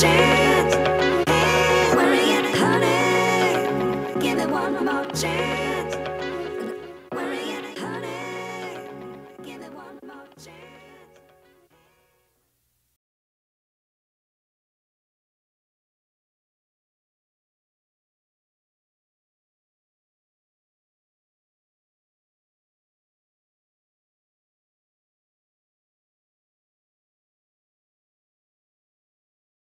chance. Honey. Give it one more chance.